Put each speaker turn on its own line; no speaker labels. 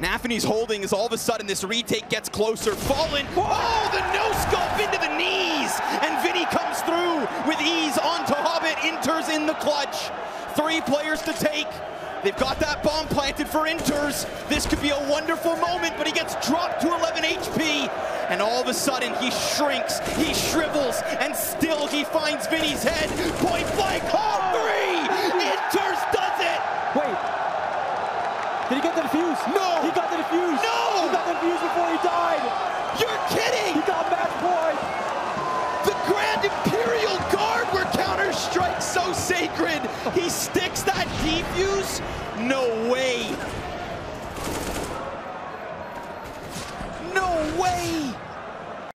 Nafany's holding as all of a sudden this retake gets closer. Fallen. Oh, the no scope into the knees. And VINI comes through with ease onto Hobbit. interz in the clutch. Three players to take. They've got that bomb planted for interz. This could be a wonderful moment, but he gets dropped to 11 HP. And all of a sudden, he shrinks, he shrivels, and still he finds VINI's head. Point blank,
Did he get the defuse?
No!
He got the defuse!
No!
He got the defuse before he died!
You're kidding!
He got match point!
The Grand Imperial Guard where Counter-Strike's so sacred! He sticks that defuse? No way! No